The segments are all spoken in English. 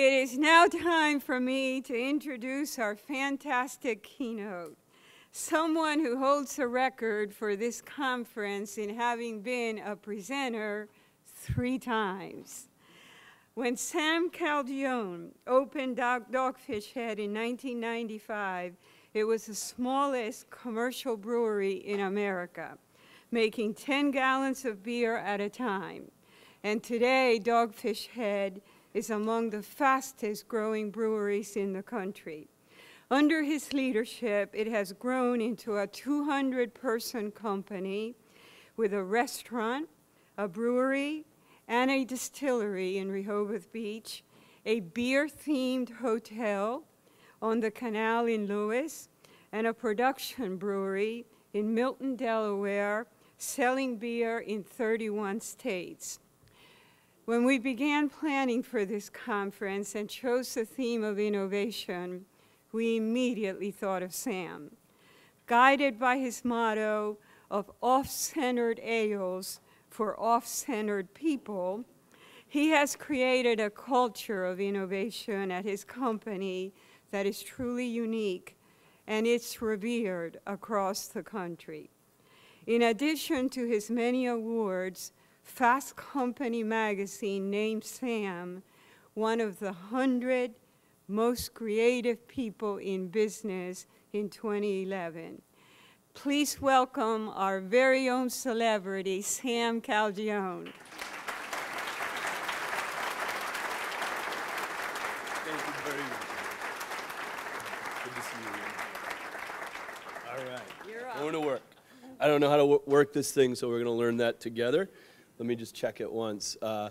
It is now time for me to introduce our fantastic keynote, someone who holds a record for this conference in having been a presenter three times. When Sam Calagione opened Dogfish Head in 1995, it was the smallest commercial brewery in America, making 10 gallons of beer at a time. And today, Dogfish Head is among the fastest growing breweries in the country. Under his leadership, it has grown into a 200 person company with a restaurant, a brewery, and a distillery in Rehoboth Beach, a beer-themed hotel on the canal in Lewes, and a production brewery in Milton, Delaware, selling beer in 31 states. When we began planning for this conference and chose the theme of innovation, we immediately thought of Sam. Guided by his motto of off-centered ales, for off-centered people, he has created a culture of innovation at his company that is truly unique and it's revered across the country. In addition to his many awards, Fast Company magazine named Sam one of the 100 most creative people in business in 2011. Please welcome our very own celebrity, Sam Calagione. Thank you very much. Good to see you. All right. You're up. Going to work. I don't know how to work this thing, so we're going to learn that together. Let me just check it once. Uh,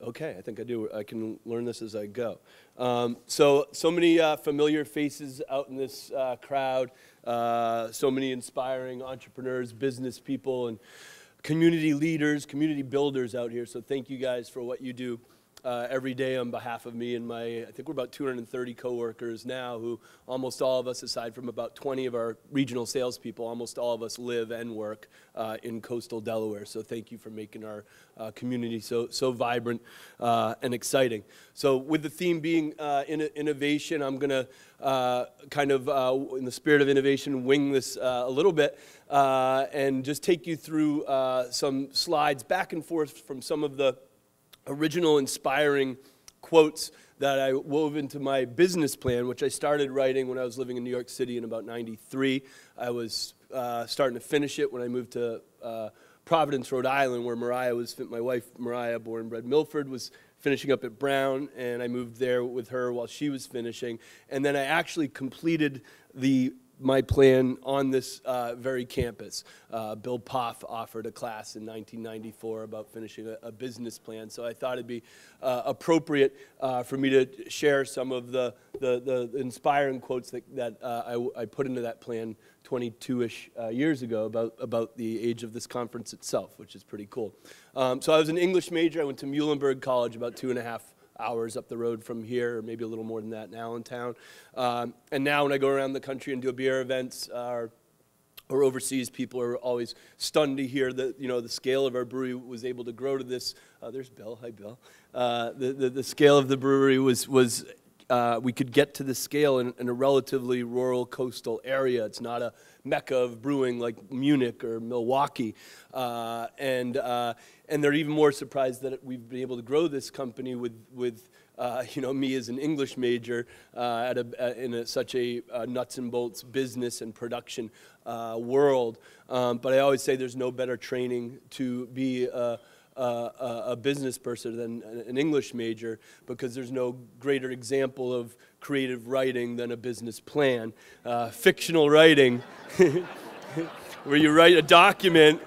okay, I think I do. I can learn this as I go. Um, so, so many uh, familiar faces out in this uh, crowd. Uh, so many inspiring entrepreneurs, business people, and community leaders, community builders out here. So, thank you guys for what you do uh, every day on behalf of me and my, I think we're about 230 coworkers now who almost all of us, aside from about 20 of our regional salespeople, almost all of us live and work uh, in coastal Delaware. So thank you for making our uh, community so, so vibrant uh, and exciting. So with the theme being uh, in, innovation, I'm going to uh, kind of, in the spirit of innovation, wing this a little bit and just take you through some slides back and forth from some of the original inspiring quotes that I wove into my business plan, which I started writing when I was living in New York City in about 93. I was uh, starting to finish it when I moved to uh, Providence, Rhode Island, where Mariah was, my wife Mariah, born and bred Milford, was finishing up at Brown, and I moved there with her while she was finishing. And then I actually completed the my plan on this uh, very campus. Uh, Bill Poff offered a class in 1994 about finishing a, a business plan, so I thought it'd be uh, appropriate uh, for me to share some of the, the, the inspiring quotes that, that uh, I, I, put into that plan 22-ish uh, years ago about, about the age of this conference itself, which is pretty cool. Um, so I was an English major. I went to Muhlenberg College about two and a half hours up the road from here, or maybe a little more than that now in Allentown. Um, and now when I go around the country and do beer events, uh, or overseas, people are always stunned to hear that you know the scale of our brewery was able to grow to this. Uh, there's Bill. Hi, Bill. Uh, the, the, the scale of the brewery was was uh, we could get to the scale in, in, a relatively rural coastal area. It's not a mecca of brewing like Munich or Milwaukee, uh, and uh, and they're even more surprised that we've been able to grow this company with with. Uh, you know, me as an English major uh, at a, in a, such a uh, nuts and bolts business and production uh, world. Um, but I always say there's no better training to be a, a, a business person than an English major because there's no greater example of creative writing than a business plan. Uh, fictional writing, where you write a document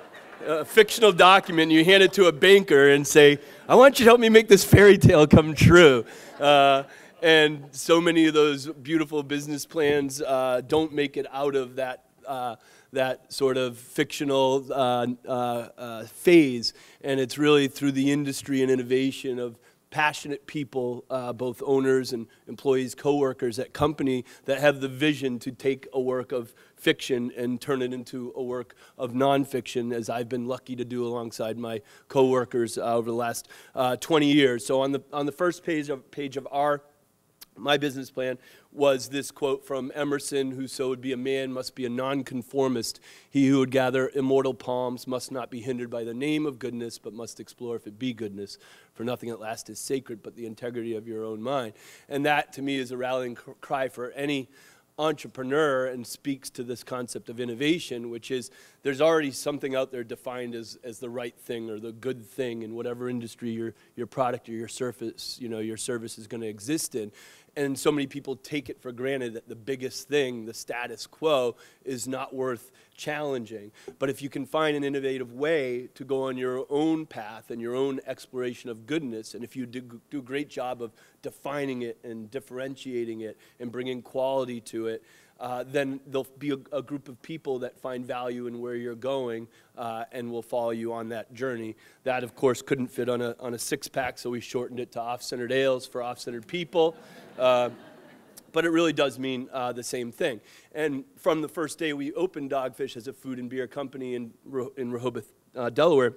a fictional document, and you hand it to a banker and say, I want you to help me make this fairy tale come true. Uh, and so many of those beautiful business plans uh, don't make it out of that, uh, that sort of fictional uh, uh, uh, phase. And it's really through the industry and innovation of passionate people, uh, both owners and employees, coworkers at company that have the vision to take a work of fiction and turn it into a work of nonfiction, as I've been lucky to do alongside my coworkers uh, over the last uh, 20 years. So on the on the first page of page of our my business plan was this quote from Emerson Whoso would be a man must be a nonconformist. He who would gather immortal palms must not be hindered by the name of goodness, but must explore if it be goodness. For nothing at last is sacred but the integrity of your own mind. And that, to me, is a rallying cry for any entrepreneur and speaks to this concept of innovation, which is there's already something out there defined as, as the right thing or the good thing in whatever industry your, your product or your service, you know, your service is going to exist in and so many people take it for granted that the biggest thing, the status quo, is not worth challenging. But if you can find an innovative way to go on your own path and your own exploration of goodness, and if you do, do a great job of defining it and differentiating it and bringing quality to it, uh, then there'll be a, a, group of people that find value in where you're going uh, and will follow you on that journey. That, of course, couldn't fit on a, on a six pack, so we shortened it to off centered ales for off centered people. Uh, but it really does mean uh, the same thing. And from the first day we opened Dogfish as a food and beer company in, in Rehoboth, uh, Delaware,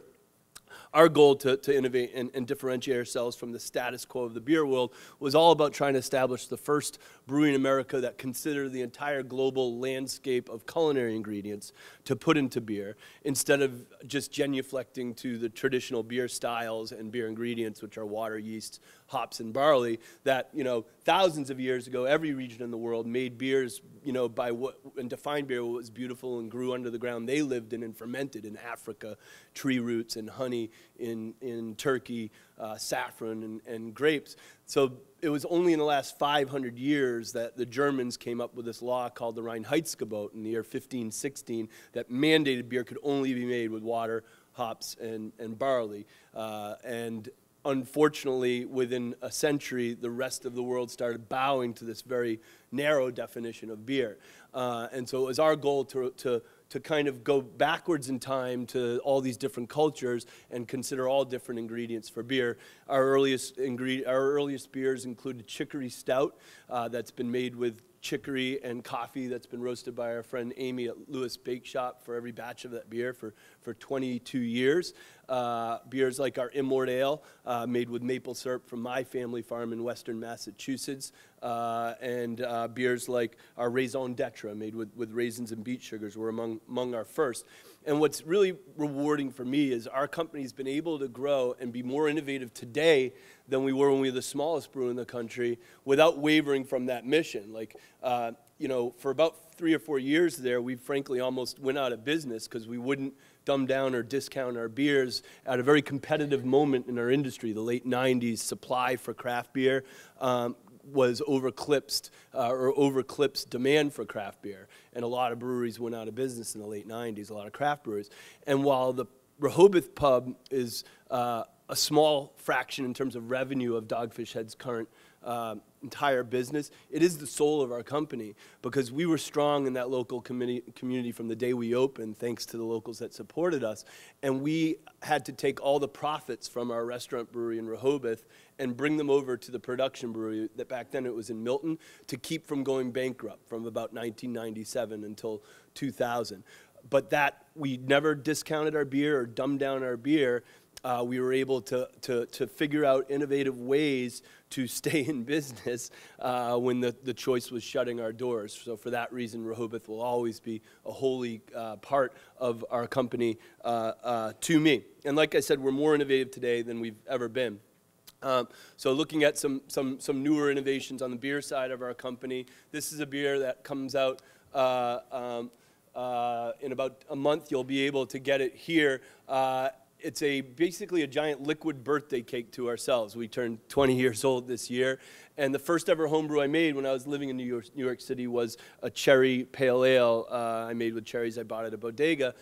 our goal to, to innovate and, and, differentiate ourselves from the status quo of the beer world was all about trying to establish the first brewery in America that considered the entire global landscape of culinary ingredients to put into beer instead of just genuflecting to the traditional beer styles and beer ingredients, which are water, yeast, hops, and barley. That, you know, thousands of years ago, every region in the world made beers, you know, by what, and defined beer what was beautiful and grew under the ground they lived in and fermented in Africa, tree roots and honey in, in Turkey, uh, saffron and, and grapes. So it was only in the last 500 years that the Germans came up with this law called the Reinheitsgebot in the year 1516 that mandated beer could only be made with water, hops, and, and barley. Uh, and unfortunately, within a century, the rest of the world started bowing to this very narrow definition of beer. Uh, and so it was our goal to, to to kind of go backwards in time to all these different cultures and consider all different ingredients for beer. Our earliest, ingre- our earliest beers included chicory stout uh, that's been made with chicory and coffee that's been roasted by our friend Amy at Lewes Bake Shop for every batch of that beer for, for 22 years. Uh, beers like our Immort Ale, uh, made with maple syrup from my family farm in western Massachusetts, uh, and uh, beers like our Raison d'etre, made with, with raisins and beet sugars, were among, among our first. And what's really rewarding for me is our company's been able to grow and be more innovative today than we were when we were the smallest brew in the country without wavering from that mission. Like, uh, you know, for about three or four years there, we frankly almost went out of business because we wouldn't dumb down or discount our beers at a very competitive moment in our industry, the late 90s. Supply for craft beer um, was overclipped uh, or overclipped demand for craft beer. And a lot of breweries went out of business in the late 90s, a lot of craft breweries. And while the Rehoboth pub is uh, a small fraction in terms of revenue of Dogfish Head's current uh, entire business. It is the soul of our company because we were strong in that local community from the day we opened, thanks to the locals that supported us. And we had to take all the profits from our restaurant brewery in Rehoboth and bring them over to the production brewery that back then it was in Milton to keep from going bankrupt from about 1997 until 2000. But that we never discounted our beer or dumbed down our beer uh, we were able to, to, to figure out innovative ways to stay in business uh, when the, the choice was shutting our doors. So, for that reason, Rehoboth will always be a holy uh, part of our company uh, uh, to me. And like I said, we're more innovative today than we've ever been. Um, so looking at some, some, some newer innovations on the beer side of our company, this is a beer that comes out uh, um, uh, in about a month. You'll be able to get it here. Uh, it's a basically a giant liquid birthday cake to ourselves. We turned 20 years old this year, and the first ever homebrew I made when I was living in New York, New York City was a cherry pale ale uh, I made with cherries I bought at a bodega.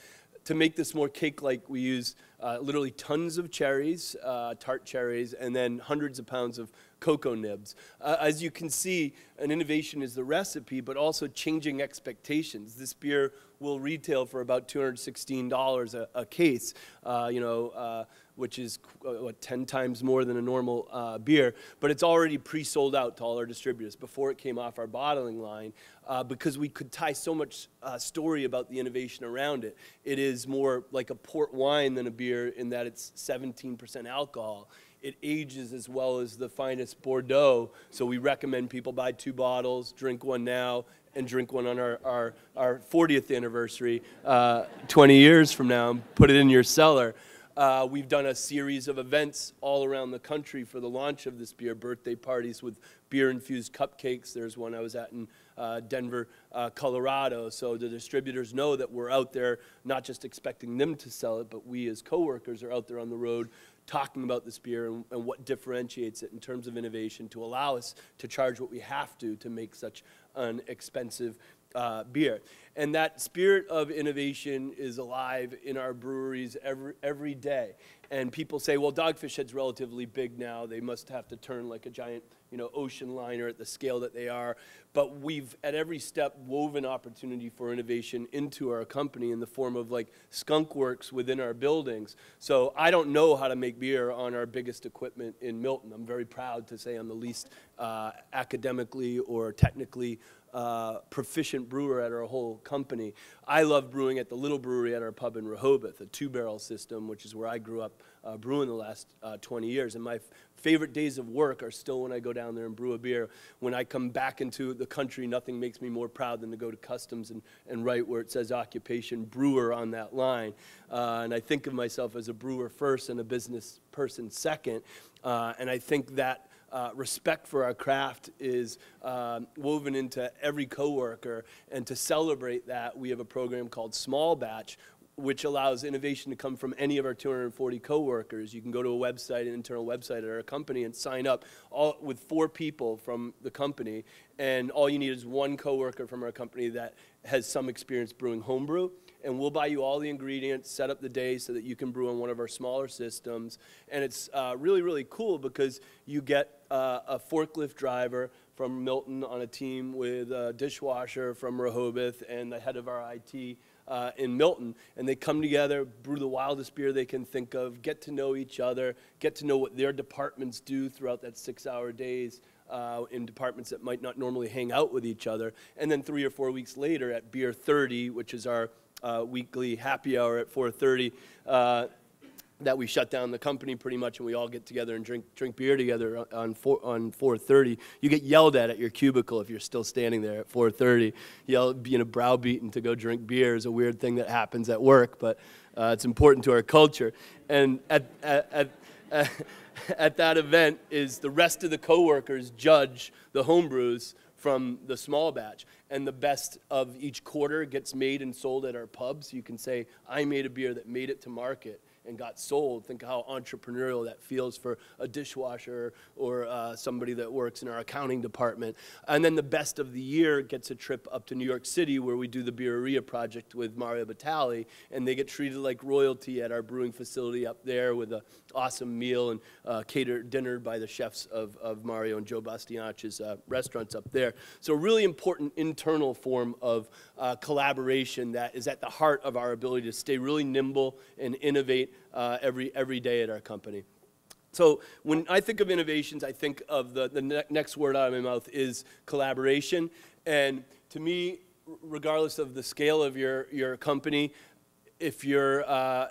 To make this more cake-like, we use uh, literally tons of cherries, uh, tart cherries, and then hundreds of pounds of cocoa nibs. Uh, as you can see, an innovation is the recipe, but also changing expectations. This beer will retail for about $216 a, a case, uh, you know, uh, which is uh, what, 10 times more than a normal uh, beer. But it's already pre-sold out to all our distributors before it came off our bottling line uh, because we could tie so much uh, story about the innovation around it. It is more like a port wine than a beer in that it's 17% alcohol it ages as well as the finest Bordeaux. So we recommend people buy two bottles, drink one now, and drink one on our, our, our 40th anniversary uh, 20 years from now and put it in your cellar. Uh, we've done a series of events all around the country for the launch of this beer, birthday parties with beer-infused cupcakes. There's one I was at in uh, Denver, uh, Colorado. So the distributors know that we're out there, not just expecting them to sell it, but we as coworkers are out there on the road talking about this beer and, and, what differentiates it in terms of innovation to allow us to charge what we have to to make such an expensive uh, beer. And that spirit of innovation is alive in our breweries every, every day. And people say, well, Dogfish Head's relatively big now. They must have to turn like a giant you know, ocean liner at the scale that they are. But we've, at every step, woven opportunity for innovation into our company in the form of like skunk works within our buildings. So I don't know how to make beer on our biggest equipment in Milton. I'm very proud to say I'm the least uh, academically or technically uh, proficient brewer at our whole company. I love brewing at the little brewery at our pub in Rehoboth, a two barrel system, which is where I grew up uh, brewing the last uh, 20 years. And my favorite days of work are still when I go down there and brew a beer. When I come back into the country, nothing makes me more proud than to go to customs and, and write where it says occupation brewer on that line. Uh, and I think of myself as a brewer first and a business person second. Uh, and I think that uh, respect for our craft is um, woven into every coworker. And to celebrate that, we have a program called Small Batch, which allows innovation to come from any of our 240 coworkers. You can go to a website, an internal website at our company, and sign up all, with four people from the company. And all you need is one coworker from our company that has some experience brewing homebrew and we'll buy you all the ingredients, set up the day so that you can brew on one of our smaller systems. And it's uh, really, really cool because you get uh, a forklift driver from Milton on a team with a dishwasher from Rehoboth and the head of our IT uh, in Milton, and they come together, brew the wildest beer they can think of, get to know each other, get to know what their departments do throughout that six-hour days. Uh, in departments that might not normally hang out with each other. And then three or four weeks later at Beer 30, which is our uh, weekly happy hour at 4.30 uh, that we shut down the company pretty much and we all get together and drink, drink beer together on, 4, on 4.30 you get yelled at at your cubicle if you're still standing there at 4.30 yell being a browbeaten to go drink beer is a weird thing that happens at work but uh, it's important to our culture. And at, at, at, at that event is the rest of the coworkers judge the homebrews from the small batch. And the best of each quarter gets made and sold at our pubs. You can say, I made a beer that made it to market and got sold. Think how entrepreneurial that feels for a dishwasher or uh, somebody that works in our accounting department. And then the best of the year gets a trip up to New York City where we do the Birreria project with Mario Batali, and they get treated like royalty at our brewing facility up there with an awesome meal and uh, catered dinner by the chefs of, of Mario and Joe Bastianich's uh, restaurants up there. So a really important internal form of uh, collaboration that is at the heart of our ability to stay really nimble and innovate uh, every, every day at our company. So when I think of innovations, I think of the, the ne next word out of my mouth is collaboration. And to me, regardless of the scale of your, your company, if you're, uh,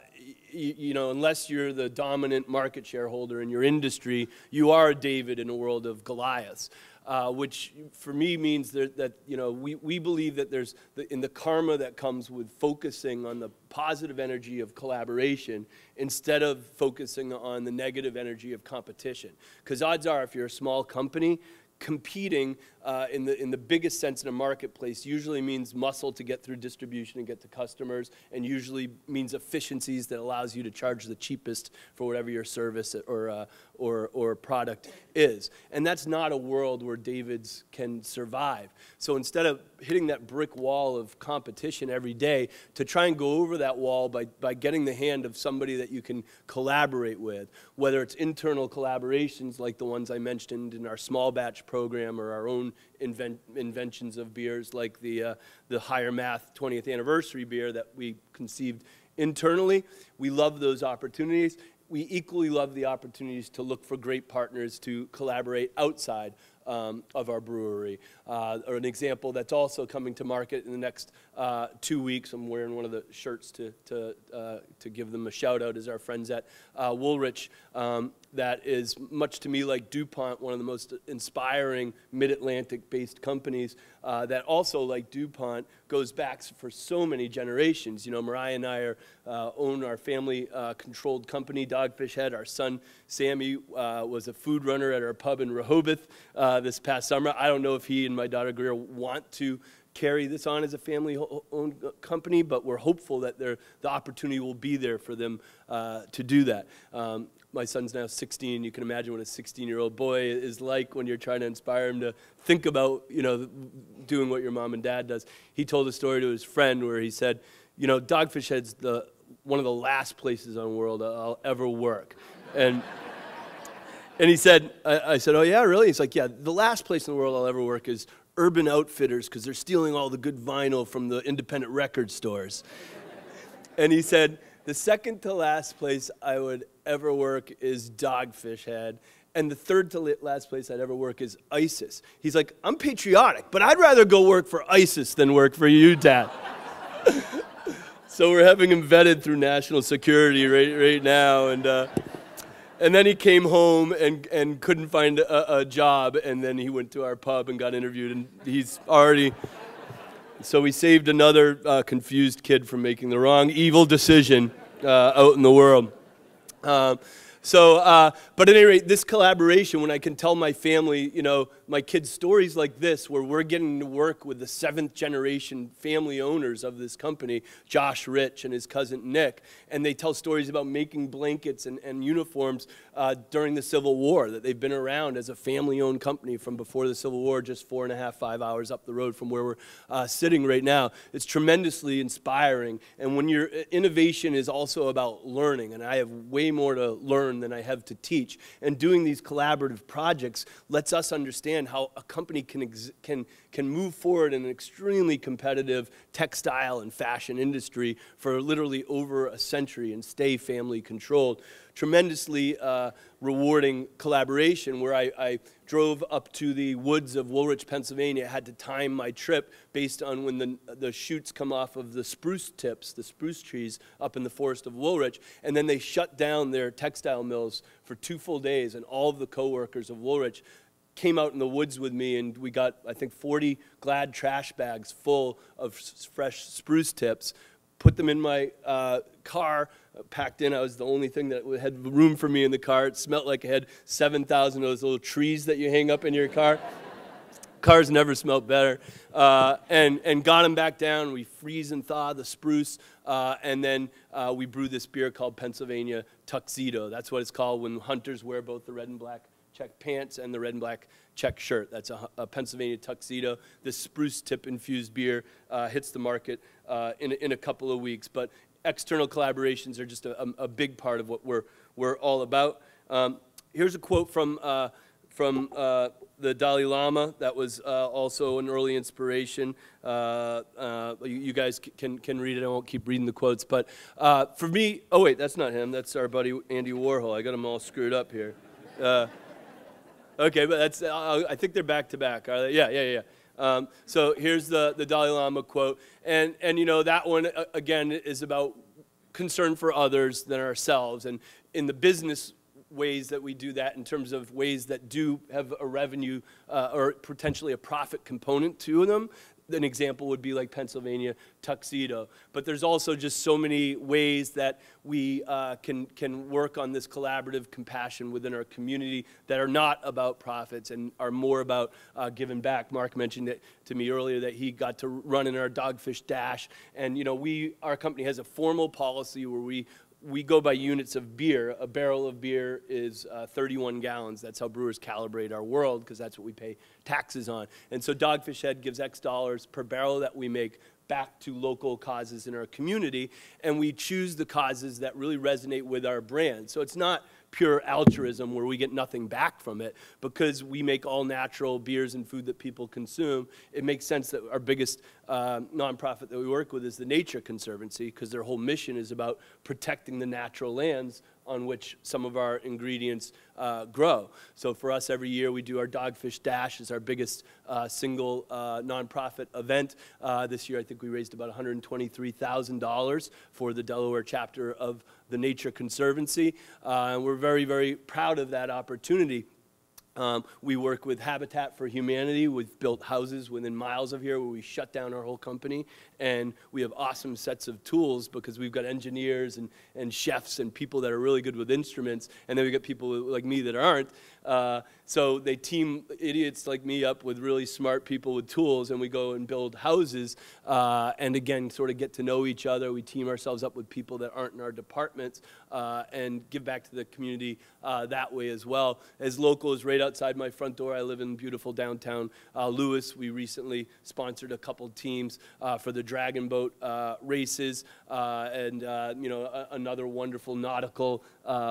you, know, unless you're the dominant market shareholder in your industry, you are a David in a world of Goliaths uh, which for me means that, that, you know, we, we believe that there's, the, in the karma that comes with focusing on the positive energy of collaboration instead of focusing on the negative energy of competition. Because odds are, if you're a small company, competing uh, in, the, in the biggest sense in a marketplace usually means muscle to get through distribution and get to customers, and usually means efficiencies that allows you to charge the cheapest for whatever your service or, uh, or, or product is. And that's not a world where David's can survive. So instead of hitting that brick wall of competition every day, to try and go over that wall by, by getting the hand of somebody that you can collaborate with, whether it's internal collaborations like the ones I mentioned in our small batch program or our own invent, inventions of beers, like the, uh, the Higher Math 20th anniversary beer that we conceived internally. We love those opportunities. We equally love the opportunities to look for great partners to collaborate outside um, of our brewery. Uh, or an example that's also coming to market in the next uh, two weeks. I'm wearing one of the shirts to, to, uh, to give them a shout out is our friends at uh, Woolrich. Um, that is much to me like DuPont, one of the most inspiring mid-Atlantic based companies uh, that also, like DuPont, goes back for so many generations. You know, Mariah and I are, uh, own our family-controlled company, Dogfish Head. Our son, Sammy, was a food runner at our pub in Rehoboth this past summer. I don't know if he and my daughter Greer want to carry this on as a family-owned company, but we're hopeful that the opportunity will be there for them uh, to do that. Um, my son's now 16. You can imagine what a 16-year-old boy is like when you're trying to inspire him to think about, you know, doing what your mom and dad does. He told a story to his friend where he said, you know, Dogfish Head's the one of the last places on the world I'll ever work, and. And he said, I, I, said, oh yeah, really? He's like, yeah, the last place in the world I'll ever work is Urban Outfitters because they're stealing all the good vinyl from the independent record stores. and he said, the second to last place I would ever work is Dogfish Head. And the third to last place I'd ever work is ISIS. He's like, I'm patriotic, but I'd rather go work for ISIS than work for you, Dad. so we're having him vetted through national security right, right now. And, uh, and then he came home and, and couldn't find a, a, job, and then he went to our pub and got interviewed, and he's already. So we saved another uh, confused kid from making the wrong evil decision uh, out in the world. Um, so, uh, but at any rate, this collaboration, when I can tell my family, you know, my kids stories like this, where we're getting to work with the seventh generation family owners of this company, Josh Rich and his cousin Nick, and they tell stories about making blankets and, and uniforms uh, during the Civil War, that they've been around as a family owned company from before the Civil War, just four and a half, five hours up the road from where we're uh, sitting right now. It's tremendously inspiring. And when your innovation is also about learning, and I have way more to learn than I have to teach. And doing these collaborative projects lets us understand how a company can, can, can move forward in an extremely competitive textile and fashion industry for literally over a century and stay family controlled tremendously uh, rewarding collaboration where I, I, drove up to the woods of Woolrich, Pennsylvania. Had to time my trip based on when the, the shoots come off of the spruce tips, the spruce trees up in the forest of Woolrich. And then they shut down their textile mills for two full days, and all of the coworkers of Woolrich came out in the woods with me and we got i think 40 glad trash bags full of fresh spruce tips put them in my uh, car, uh, packed in. I was the only thing that had room for me in the car. It smelled like it had 7,000 of those little trees that you hang up in your car. Cars never smelled better. Uh, and, and got them back down. We freeze and thaw the spruce. Uh, and then uh, we brew this beer called Pennsylvania Tuxedo. That's what it's called when hunters wear both the red and black check pants and the red and black check shirt. That's a, a Pennsylvania tuxedo. This spruce tip infused beer uh, hits the market uh, in, in a couple of weeks. But external collaborations are just a, a, big part of what we're, we're all about. Um, here's a quote from, uh, from uh, the Dalai Lama that was uh, also an early inspiration. Uh, you, you, guys can, can read it. I won't keep reading the quotes. But for me, oh, wait, that's not him. That's our buddy Andy Warhol. I got him all screwed up here. Okay, but that's, I think they're back to back. Are they? Yeah, yeah, yeah. Um, so here's the, the Dalai Lama quote. And, and you know, that one, uh, again, is about concern for others than ourselves. And in the business ways that we do that in terms of ways that do have a revenue uh, or potentially a profit component to them an example would be like Pennsylvania tuxedo. But there's also just so many ways that we uh, can, can work on this collaborative compassion within our community that are not about profits and are more about uh, giving back. Mark mentioned it to me earlier that he got to run in our Dogfish Dash. And, you know, we, our company has a formal policy where we we go by units of beer. A barrel of beer is uh, 31 gallons. That's how brewers calibrate our world because that's what we pay taxes on. And so Dogfish Head gives X dollars per barrel that we make back to local causes in our community. And we choose the causes that really resonate with our brand. So it's not pure altruism where we get nothing back from it. Because we make all natural beers and food that people consume it makes sense that our biggest uh, nonprofit that we work with is the nature conservancy because their whole mission is about protecting the natural lands on which some of our ingredients uh, grow. So for us, every year we do our Dogfish Dash is our biggest uh, single uh, nonprofit event. Uh, this year, I think we raised about $123,000 for the Delaware chapter of the Nature Conservancy. Uh, and we're very, very proud of that opportunity. Um, we work with Habitat for Humanity. We've built houses within miles of here where we shut down our whole company. And we have awesome sets of tools because we've got engineers and, and chefs and people that are really good with instruments. And then we've got people like me that aren't. Uh, so they team idiots like me up with really smart people with tools, and we go and build houses. Uh, and again, sort of get to know each other. We team ourselves up with people that aren't in our departments uh, and give back to the community uh, that way as well. As locals, right outside my front door, I live in beautiful downtown uh, Lewes. We recently sponsored a couple teams uh, for the dragon boat races, and you know a- another wonderful nautical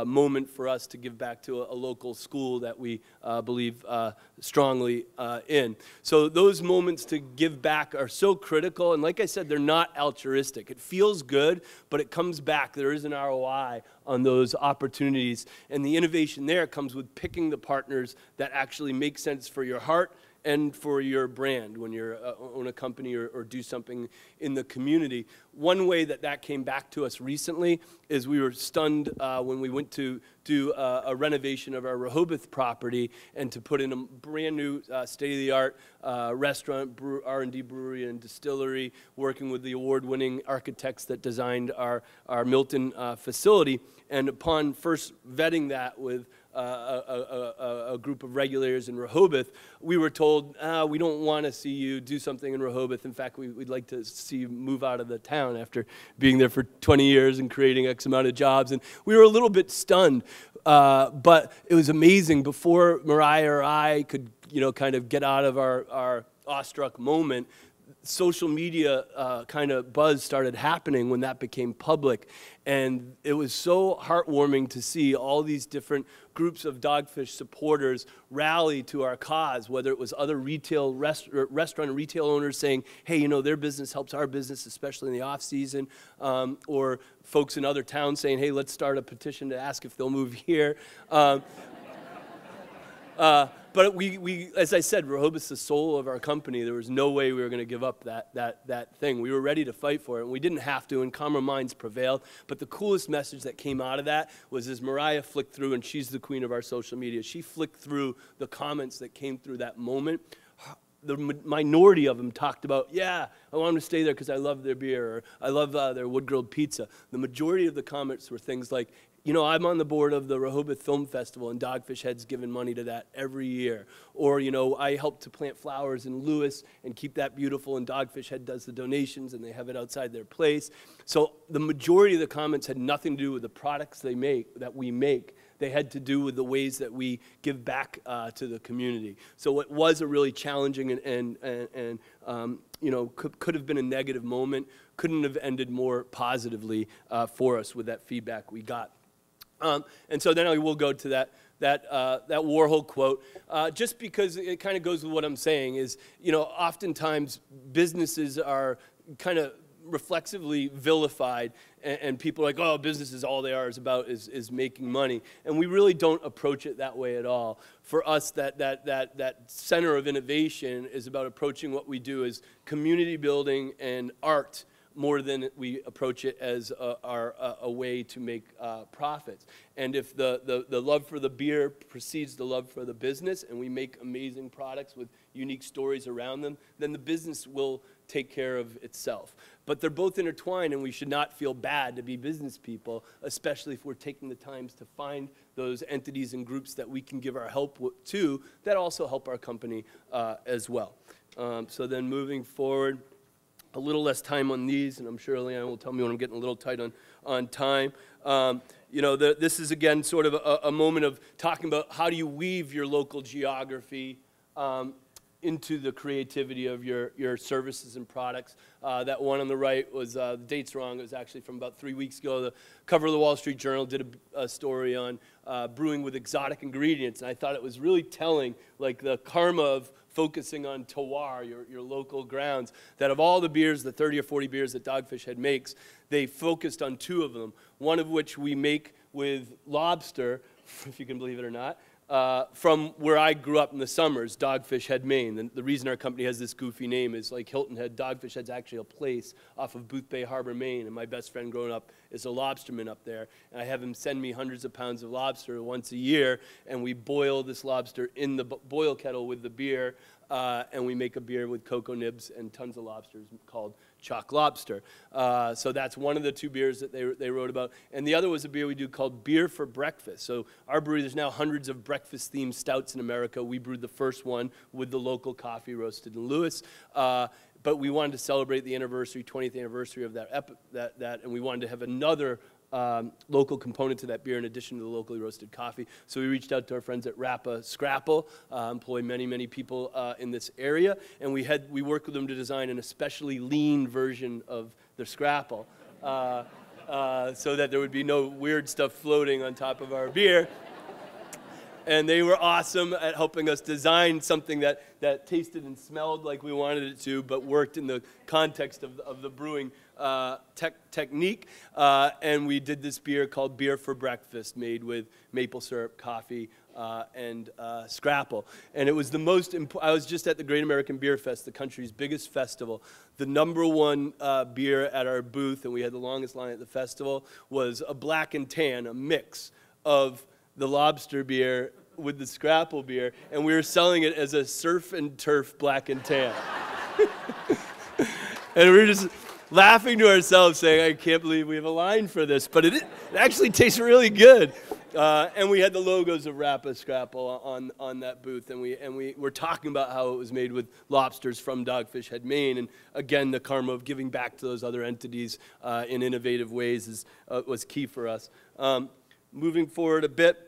moment for us to give back to a, a local school that we uh, believe uh, strongly uh, in. So those moments to give back are so critical. And like I said, they're not altruistic. It feels good, but it comes back. There is an ROI on those opportunities. And the innovation there comes with picking the partners that actually make sense for your heart and for your brand when you uh, own a company or, or, do something in the community. One way that that came back to us recently is we were stunned uh, when we went to do uh, a renovation of our Rehoboth property and to put in a brand new uh, state-of-the-art uh, restaurant, brew, R&D brewery and distillery, working with the award-winning architects that designed our, our Milton uh, facility. And upon first vetting that with a, a, a, group of regulators in Rehoboth, we were told, ah, we don't want to see you do something in Rehoboth. In fact, we, would like to see you move out of the town after being there for 20 years and creating X amount of jobs. And we were a little bit stunned, uh, but it was amazing. Before Mariah or I could, you know, kind of get out of our, our awestruck moment, social media uh, kind of buzz started happening when that became public. And it was so heartwarming to see all these different groups of Dogfish supporters rally to our cause, whether it was other retail rest, restaurant and retail owners saying, hey, you know, their business helps our business, especially in the off season, um, or folks in other towns saying, hey, let's start a petition to ask if they'll move here. Um, uh, but we, we, as I said, Rehoboth's the soul of our company. There was no way we were going to give up that, that, that thing. We were ready to fight for it, and we didn't have to, and calmer minds prevailed. But the coolest message that came out of that was as Mariah flicked through, and she's the queen of our social media, she flicked through the comments that came through that moment. The minority of them talked about, yeah, I want them to stay there because I love their beer, or I love uh, their wood grilled pizza. The majority of the comments were things like, you know, I'm on the board of the Rehoboth Film Festival, and Dogfish Head's given money to that every year. Or, you know, I help to plant flowers in Lewes and keep that beautiful, and Dogfish Head does the donations, and they have it outside their place. So the majority of the comments had nothing to do with the products they make, that we make. They had to do with the ways that we give back uh, to the community. So it was a really challenging and, and, and, and um, you know, could, could have been a negative moment, couldn't have ended more positively uh, for us with that feedback we got. Um, and so then I will go to that, that, uh, that Warhol quote, uh, just because it kind of goes with what I'm saying is, you know, oftentimes businesses are kind of reflexively vilified and, and, people are like, oh, business is all they are is about is, is making money. And we really don't approach it that way at all. For us, that, that, that, that center of innovation is about approaching what we do as community building and art more than we approach it as a, our, a, way to make uh, profits. And if the, the, the love for the beer precedes the love for the business, and we make amazing products with unique stories around them, then the business will take care of itself. But they're both intertwined, and we should not feel bad to be business people, especially if we're taking the times to find those entities and groups that we can give our help to that also help our company uh, as well. Um, so then moving forward a little less time on these, and I'm sure Leanne will tell me when I'm getting a little tight on, on time. Um, you know, the, this is again sort of a, a, moment of talking about how do you weave your local geography. Um, into the creativity of your, your services and products. Uh, that one on the right was, uh, the date's wrong, it was actually from about three weeks ago. The cover of the Wall Street Journal did a, a story on uh, brewing with exotic ingredients, and I thought it was really telling, like the karma of focusing on terroir, your, your local grounds, that of all the beers, the 30 or 40 beers that Dogfish Head makes, they focused on two of them, one of which we make with lobster, if you can believe it or not, uh, from where I grew up in the summers, Dogfish Head, Maine. The, the, reason our company has this goofy name is like Hilton Head. Dogfish Head's actually a place off of Boothbay Harbor, Maine. And my best friend growing up is a lobsterman up there. And I have him send me hundreds of pounds of lobster once a year. And we boil this lobster in the boil kettle with the beer. Uh, and we make a beer with cocoa nibs and tons of lobsters called Choc Lobster. Uh, so that's one of the two beers that they, they wrote about. And the other was a beer we do called Beer for Breakfast. So our brewery, there's now hundreds of breakfast-themed stouts in America. We brewed the first one with the local coffee roasted in Lewes. Uh, but we wanted to celebrate the anniversary, 20th anniversary of that, that, that, and we wanted to have another um, local component to that beer in addition to the locally roasted coffee. So we reached out to our friends at RAPA Scrapple, uh, employ many, many people uh, in this area, and we, had, we worked with them to design an especially lean version of the Scrapple. Uh, uh, so that there would be no weird stuff floating on top of our beer and they were awesome at helping us design something that, that tasted and smelled like we wanted it to, but worked in the context of, of the brewing uh, technique. Uh, and we did this beer called Beer for Breakfast, made with maple syrup, coffee, uh, and uh, scrapple. And it was the most I was just at the Great American Beer Fest, the country's biggest festival. The number one uh, beer at our booth, and we had the longest line at the festival, was a black and tan, a mix of the lobster beer with the scrapple beer, and we were selling it as a surf and turf black and tan. and we were just laughing to ourselves, saying, I can't believe we have a line for this, but it, it actually tastes really good. Uh, and we had the logos of RAPA Scrapple on, on that booth, and we, and we were talking about how it was made with lobsters from Dogfish Head, Maine. And again, the karma of giving back to those other entities uh, in innovative ways is, uh, was key for us. Um, moving forward a bit,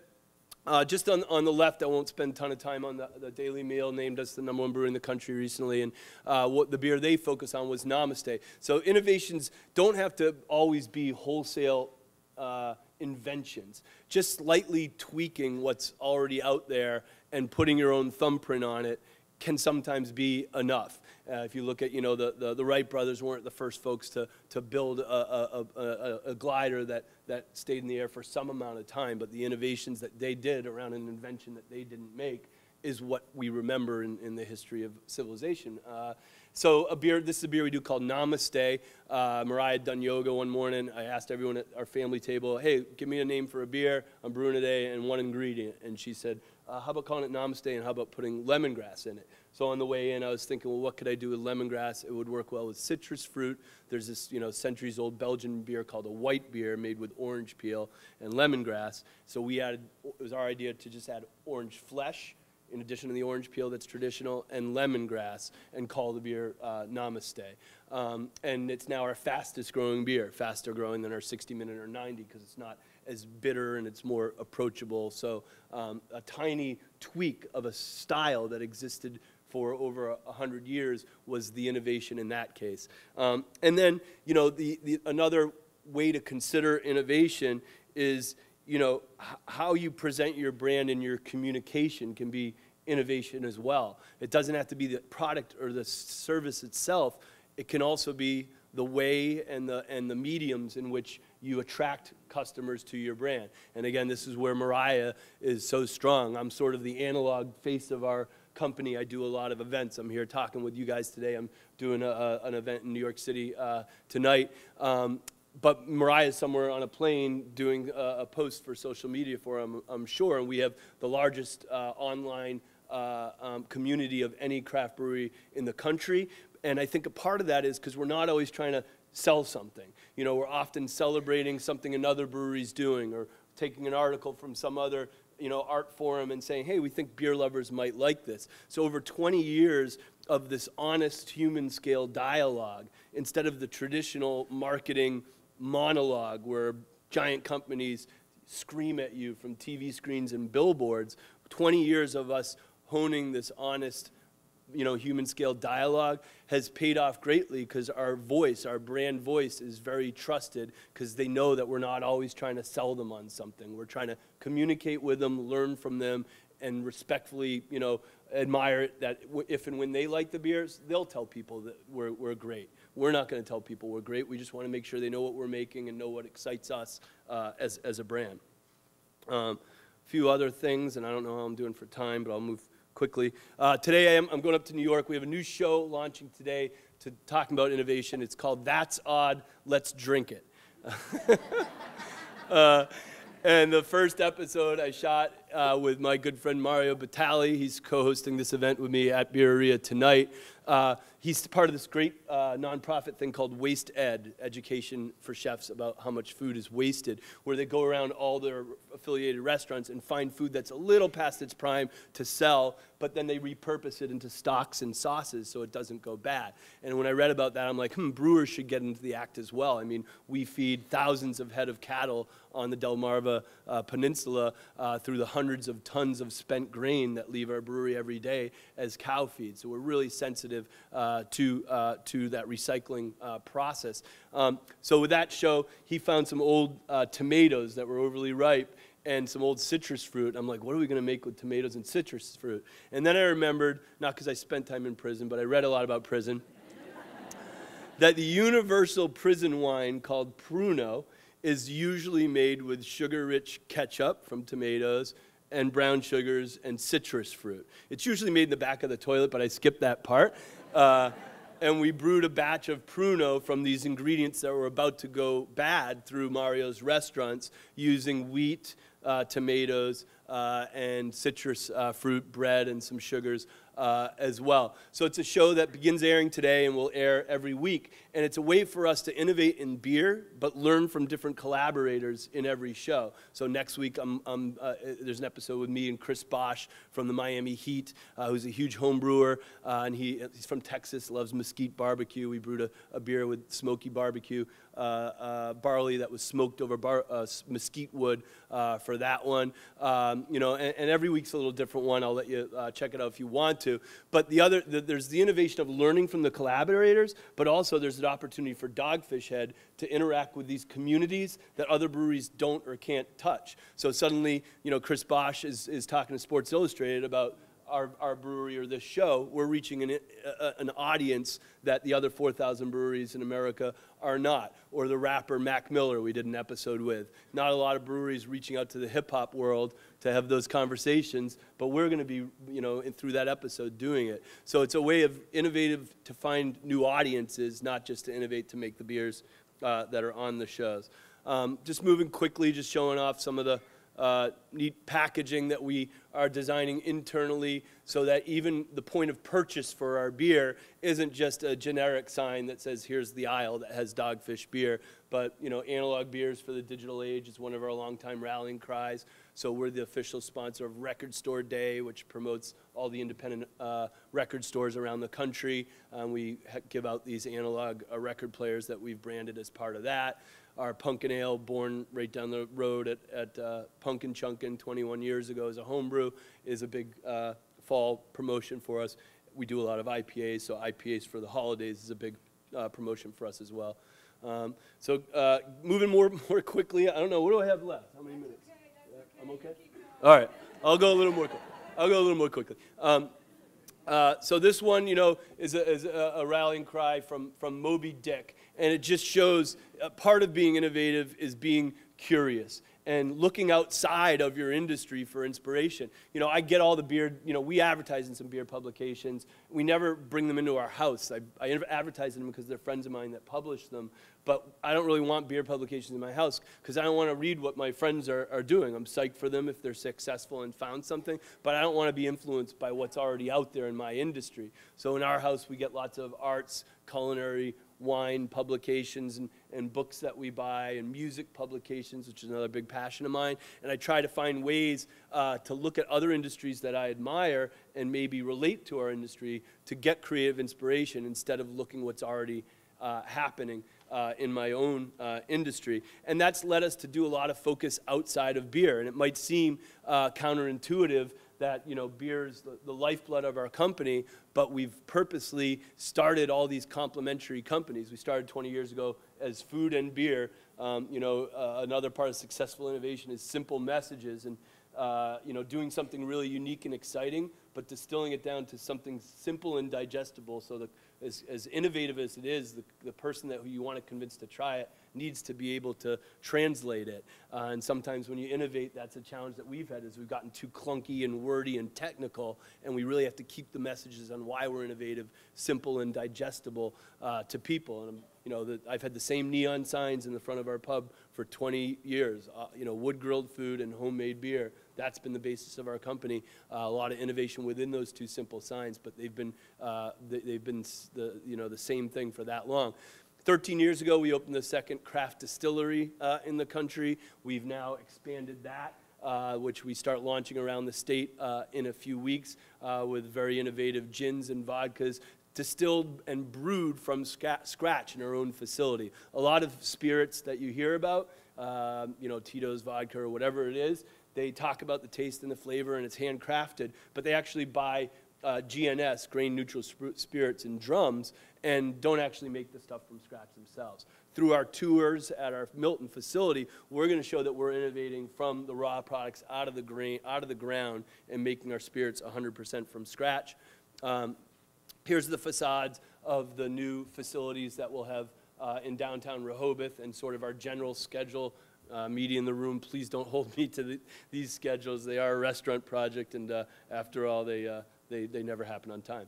uh, just on, on the left, I won't spend a ton of time on the, the Daily Mail named us the number one brewer in the country recently, and uh, what the beer they focus on was Namaste. So innovations don't have to always be wholesale uh, inventions. Just slightly tweaking what's already out there and putting your own thumbprint on it can sometimes be enough. Uh, if you look at, you know, the, the, the, Wright brothers weren't the first folks to, to build a, a, a, a, glider that, that stayed in the air for some amount of time, but the innovations that they did around an invention that they didn't make is what we remember in, in the history of civilization. Uh, so a beer, this is a beer we do called Namaste. Uh, Mariah had done yoga one morning. I asked everyone at our family table, hey, give me a name for a beer. I'm brewing today and one ingredient. And she said, uh, how about calling it Namaste and how about putting lemongrass in it? So on the way in, I was thinking, well, what could I do with lemongrass? It would work well with citrus fruit. There's this, you know, centuries-old Belgian beer called a white beer made with orange peel and lemongrass. So we added, it was our idea to just add orange flesh in addition to the orange peel that's traditional, and lemongrass, and call the beer uh, Namaste. Um, and it's now our fastest growing beer, faster growing than our 60 minute or 90 because it's not as bitter and it's more approachable. So um, a tiny tweak of a style that existed for over a hundred years was the innovation in that case. Um, and then, you know, the, the, another way to consider innovation is, you know, how you present your brand and your communication can be innovation as well. It doesn't have to be the product or the service itself. It can also be the way and the, and the mediums in which you attract customers to your brand. And again, this is where Mariah is so strong. I'm sort of the analog face of our company. I do a lot of events. I'm here talking with you guys today. I'm doing a, a, an event in New York City uh, tonight. Um, but Mariah is somewhere on a plane doing a, a, post for social media for him, I'm sure. And we have the largest uh, online uh, um, community of any craft brewery in the country. And I think a part of that is because we're not always trying to sell something. You know, we're often celebrating something another brewery's doing or taking an article from some other you know, art forum and saying, hey, we think beer lovers might like this. So over 20 years of this honest human scale dialogue, instead of the traditional marketing monologue where giant companies scream at you from TV screens and billboards, 20 years of us honing this honest you know, human scale dialogue has paid off greatly because our voice, our brand voice, is very trusted because they know that we're not always trying to sell them on something. We're trying to communicate with them, learn from them, and respectfully, you know, admire it that if and when they like the beers, they'll tell people that we're, we're great. We're not going to tell people we're great. We just want to make sure they know what we're making and know what excites us uh, as, as a brand. Um, a few other things, and I don't know how I'm doing for time, but I'll move quickly. Uh, today I am, I'm going up to New York. We have a new show launching today to talking about innovation. It's called That's Odd, Let's Drink It. uh, and the first episode I shot uh, with my good friend Mario Batali. He's co-hosting this event with me at Birreria tonight. Uh, he's part of this great uh, nonprofit thing called Waste Ed, education for chefs about how much food is wasted, where they go around all their affiliated restaurants and find food that's a little past its prime to sell, but then they repurpose it into stocks and sauces so it doesn't go bad. And when I read about that, I'm like, hmm, brewers should get into the act as well. I mean, we feed thousands of head of cattle on the Delmarva uh, Peninsula uh, through the hundreds of tons of spent grain that leave our brewery every day as cow feed. So we're really sensitive uh, to, uh, to that recycling uh, process. Um, so with that show, he found some old uh, tomatoes that were overly ripe and some old citrus fruit. I'm like, what are we going to make with tomatoes and citrus fruit? And then I remembered, not because I spent time in prison, but I read a lot about prison, that the universal prison wine called Pruno is usually made with sugar-rich ketchup from tomatoes and brown sugars and citrus fruit. It's usually made in the back of the toilet, but I skipped that part. Uh, and we brewed a batch of pruno from these ingredients that were about to go bad through Mario's restaurants using wheat, uh, tomatoes, uh, and citrus uh, fruit bread and some sugars uh, as well. So it's a show that begins airing today and will air every week. And it's a way for us to innovate in beer, but learn from different collaborators in every show. So next week, I'm, I'm, uh, there's an episode with me and Chris Bosh from the Miami Heat, uh, who's a huge home brewer. Uh, and he, he's from Texas, loves mesquite barbecue. We brewed a, a beer with smoky barbecue. Uh, uh, barley that was smoked over bar, uh, mesquite wood for that one. Um, you know, and, and, every week's a little different one. I'll let you check it out if you want to. But the other, the, there's the innovation of learning from the collaborators, but also there's an opportunity for Dogfish Head to interact with these communities that other breweries don't or can't touch. So suddenly, you know, Chris Bosh is, is talking to Sports Illustrated about our, our brewery or this show, we're reaching an, a, an audience that the other 4,000 breweries in America are not. Or the rapper Mac Miller, we did an episode with. Not a lot of breweries reaching out to the hip hop world to have those conversations, but we're going to be, you know, in, through that episode doing it. So it's a way of innovative to find new audiences, not just to innovate to make the beers uh, that are on the shows. Um, just moving quickly, just showing off some of the uh, neat packaging that we are designing internally so that even the point of purchase for our beer isn't just a generic sign that says here's the aisle that has dogfish beer. But you know analog beers for the digital age is one of our longtime rallying cries. So we're the official sponsor of record store day which promotes all the independent uh, record stores around the country. Um, we give out these analog uh, record players that we've branded as part of that our pumpkin ale, born right down the road at, at uh, Pumpkin Chunkin 21 years ago as a homebrew, is a big uh, fall promotion for us. We do a lot of IPAs, so IPAs for the holidays is a big uh, promotion for us as well. Um, so uh, moving more more quickly, I don't know, what do I have left? How many minutes? Yeah, I'm okay? All right, I'll go a little more quickly. I'll go a little more quickly. Um, uh, so this one, you know, is a, is a, a rallying cry from, from Moby Dick and it just shows uh, part of being innovative is being curious and looking outside of your industry for inspiration. You know, I get all the beer, you know, we advertise in some beer publications. We never bring them into our house. I, I advertise them because they're friends of mine that publish them. But I don't really want beer publications in my house because I don't want to read what my friends are, are doing. I'm psyched for them if they're successful and found something, but I don't want to be influenced by what's already out there in my industry. So in our house, we get lots of arts, culinary, wine publications and, and books that we buy and music publications, which is another big passion of mine. And I try to find ways uh, to look at other industries that I admire and maybe relate to our industry to get creative inspiration instead of looking what's already uh, happening. Uh, in my own uh, industry. And that's led us to do a lot of focus outside of beer. And it might seem uh, counterintuitive that, you know, beer is the, the lifeblood of our company, but we've purposely started all these complementary companies. We started 20 years ago as food and beer. Um, you know, uh, another part of successful innovation is simple messages and, uh, you know, doing something really unique and exciting, but distilling it down to something simple and digestible so that as, as innovative as it is, the, the person that you want to convince to try it needs to be able to translate it. Uh, and sometimes when you innovate, that's a challenge that we've had is we've gotten too clunky and wordy and technical, and we really have to keep the messages on why we're innovative simple and digestible uh, to people. And you know, the, I've had the same neon signs in the front of our pub for 20 years. Uh, you know, wood grilled food and homemade beer. That's been the basis of our company. Uh, a lot of innovation within those two simple signs, but they've been uh, they, have been the you know the same thing for that long. 13 years ago, we opened the second craft distillery uh, in the country. We've now expanded that. Uh, which we start launching around the state uh, in a few weeks uh, with very innovative gins and vodkas distilled and brewed from scratch in our own facility. A lot of spirits that you hear about, um, you know, Tito's vodka or whatever it is, they talk about the taste and the flavor and it's handcrafted, but they actually buy uh, GNS, grain neutral spirits, and drums and don't actually make the stuff from scratch themselves. Through our tours at our Milton facility, we're going to show that we're innovating from the raw products out of the grain, out of the ground, and making our spirits 100% from scratch. Um, here's the facades of the new facilities that we'll have uh, in downtown Rehoboth and sort of our general schedule uh, media in the room, please don't hold me to the, these schedules. They are a restaurant project, and uh, after all, they, uh, they, they never happen on time.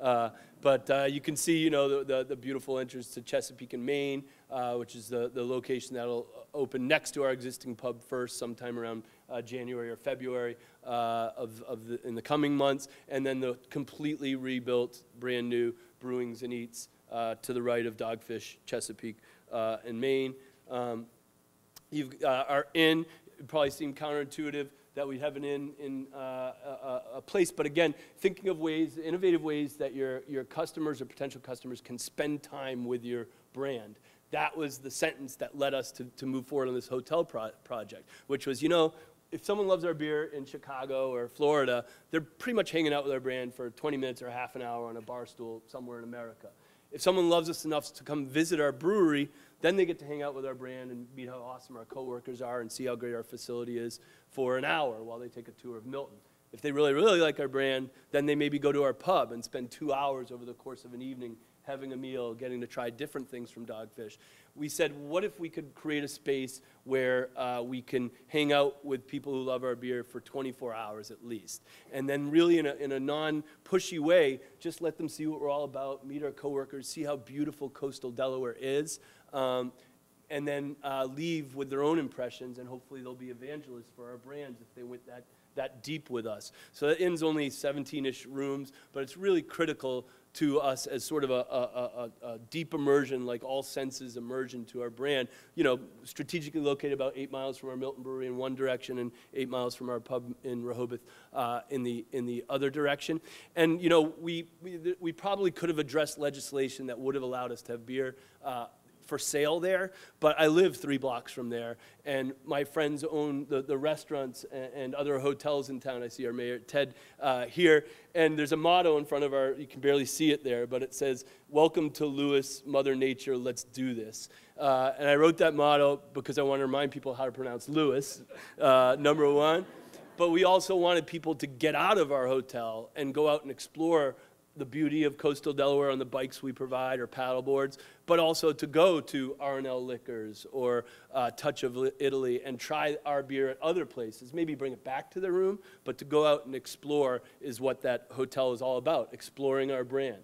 Uh, but uh, you can see, you know, the, the, the, beautiful entrance to Chesapeake and Maine, uh, which is the, the location that'll open next to our existing pub first, sometime around January or February of, of the, in the coming months, and then the completely rebuilt, brand new Brewings and Eats to the right of Dogfish, Chesapeake, and Maine. Um, you uh, are in. Probably seem counterintuitive that we have an inn in uh, a, a, place, but again, thinking of ways, innovative ways that your your customers or potential customers can spend time with your brand. That was the sentence that led us to, to move forward on this hotel pro project, which was, you know, if someone loves our beer in Chicago or Florida, they're pretty much hanging out with our brand for 20 minutes or half an hour on a bar stool somewhere in America. If someone loves us enough to come visit our brewery, then they get to hang out with our brand and meet how awesome our coworkers are and see how great our facility is for an hour while they take a tour of Milton. If they really, really like our brand, then they maybe go to our pub and spend two hours over the course of an evening having a meal, getting to try different things from Dogfish. We said, what if we could create a space where uh, we can hang out with people who love our beer for 24 hours at least? And then, really, in a, in a non pushy way, just let them see what we're all about, meet our coworkers, see how beautiful coastal Delaware is. Um, and then uh, leave with their own impressions, and hopefully they'll be evangelists for our brands if they went that, that deep with us. So that ends only 17 ish rooms, but it's really critical to us as sort of a, a, a, a, deep immersion, like all senses immersion to our brand. You know, strategically located about eight miles from our Milton Brewery in one direction and eight miles from our pub in Rehoboth uh, in, the, in the other direction. And, you know, we, we, we probably could have addressed legislation that would have allowed us to have beer. Uh, for sale there, but I live three blocks from there, and my friends own the, the restaurants and, and other hotels in town. I see our mayor, Ted, uh, here, and there's a motto in front of our, you can barely see it there, but it says, Welcome to Lewes, Mother Nature, let's do this. Uh, and I wrote that motto because I want to remind people how to pronounce Lewes, uh, number one. But we also wanted people to get out of our hotel and go out and explore the beauty of coastal Delaware on the bikes we provide or paddle boards, but also to go to R&L Liquors or uh, Touch of Italy and try our beer at other places. Maybe bring it back to the room, but to go out and explore is what that hotel is all about, exploring our brand.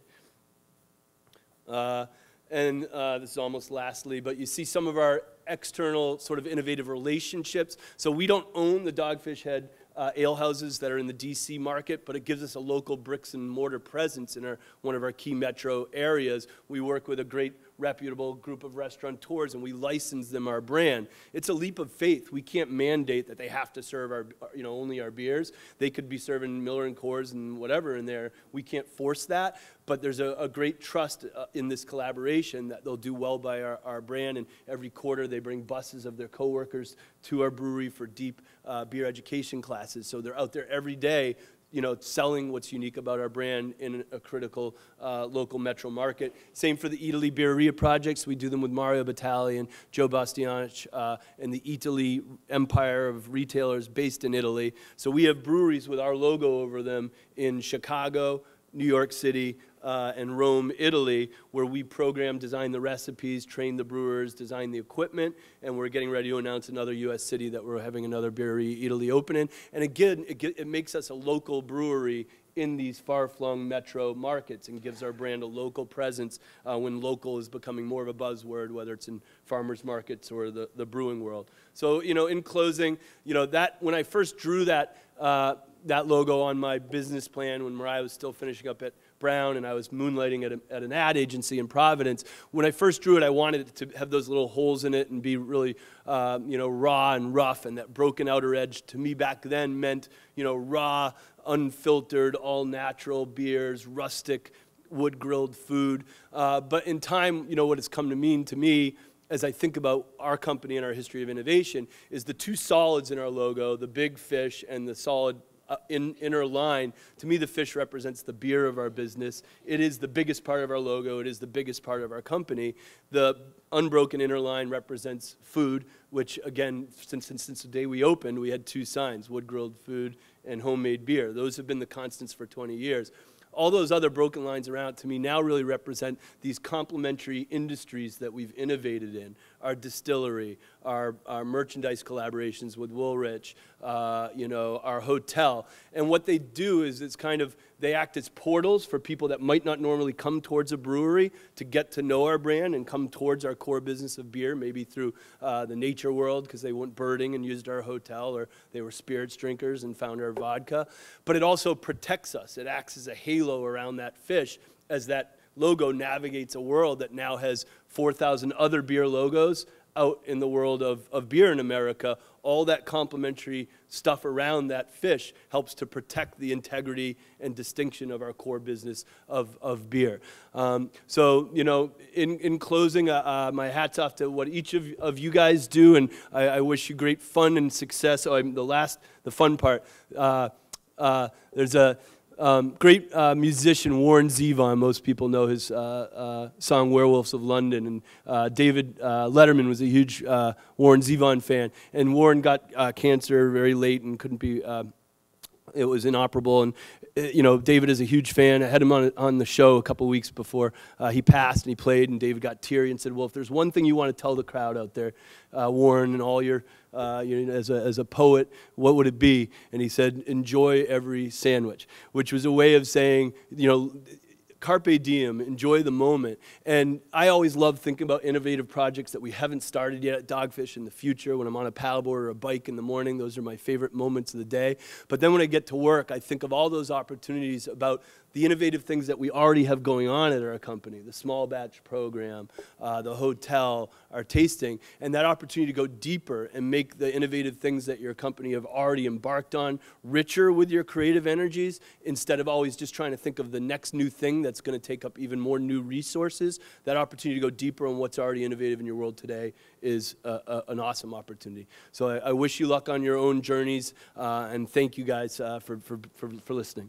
Uh, and uh, this is almost lastly, but you see some of our external sort of innovative relationships. So we don't own the Dogfish Head uh, ale houses that are in the DC market, but it gives us a local bricks and mortar presence in our, one of our key metro areas. We work with a great reputable group of restaurateurs and we license them our brand. It's a leap of faith. We can't mandate that they have to serve our, you know, only our beers. They could be serving Miller and Coors and whatever in there. We can't force that, but there's a, a great trust uh, in this collaboration that they'll do well by our, our brand. And every quarter they bring buses of their coworkers to our brewery for deep uh, beer education classes. So they're out there every day you know, selling what's unique about our brand in a critical uh, local metro market. Same for the Eataly Birreria projects. We do them with Mario Batali and Joe Bastianich uh, and the Eataly empire of retailers based in Italy. So we have breweries with our logo over them in Chicago, New York City, uh, and Rome, Italy, where we program, design the recipes, train the brewers, design the equipment, and we're getting ready to announce another U.S. city that we're having another brewery Eataly opening. And again, it, it makes us a local brewery in these far-flung metro markets and gives our brand a local presence uh, when local is becoming more of a buzzword, whether it's in farmers markets or the, the brewing world. So, you know, in closing, you know, that when I first drew that, uh, that logo on my business plan when Mariah was still finishing up at Brown and I was moonlighting at, a, at, an ad agency in Providence. When I first drew it, I wanted it to have those little holes in it and be really, uh, you know, raw and rough. And that broken outer edge to me back then meant, you know, raw, unfiltered, all natural beers, rustic, wood grilled food. Uh, but in time, you know, what it's come to mean to me as I think about our company and our history of innovation is the two solids in our logo, the big fish and the solid Uh, in, inner line, to me, the fish represents the beer of our business. It is the biggest part of our logo. It is the biggest part of our company. The unbroken inner line represents food, which, again, since, since, since the day we opened, we had two signs wood grilled food and homemade beer. Those have been the constants for 20 years all those other broken lines around to me now really represent these complementary industries that we've innovated in our distillery, our, our merchandise collaborations with Woolrich, uh, you know, our hotel. And what they do is it's kind of, they act as portals for people that might not normally come towards a brewery to get to know our brand and come towards our core business of beer, maybe through uh, the nature world because they went birding and used our hotel, or they were spirits drinkers and found our vodka. But it also protects us. It acts as a halo around that fish as that logo navigates a world that now has 4,000 other beer logos out in the world of, of beer in America. All that complementary stuff around that fish helps to protect the integrity and distinction of our core business of, of beer. Um, so, you know, in, in closing, uh, uh, my hat's off to what each of, of you guys do, and I, I wish you great fun and success. Oh, I'm the last, the fun part. Uh, uh there's a um, great uh, musician Warren Zevon, most people know his uh, uh, song Werewolves of London. And uh, David uh, Letterman was a huge uh, Warren Zevon fan. And Warren got cancer very late and couldn't be, it was inoperable. And, you know, David is a huge fan. I had him on, on the show a couple weeks before he passed and he played. And David got teary and said, Well, if there's one thing you want to tell the crowd out there, Warren, and all your uh, you know, as, a, as a poet, what would it be? And he said, enjoy every sandwich, which was a way of saying, you know, carpe diem, enjoy the moment. And I always love thinking about innovative projects that we haven't started yet Dogfish in the future. When I'm on a paddleboard or a bike in the morning, those are my favorite moments of the day. But then when I get to work, I think of all those opportunities about the innovative things that we already have going on at our company, the small batch program, uh, the hotel, our tasting, and that opportunity to go deeper and make the innovative things that your company have already embarked on richer with your creative energies instead of always just trying to think of the next new thing that's going to take up even more new resources. That opportunity to go deeper on what's already innovative in your world today is an awesome opportunity. So I, I, wish you luck on your own journeys, uh, and thank you guys uh, for, for, for, for listening.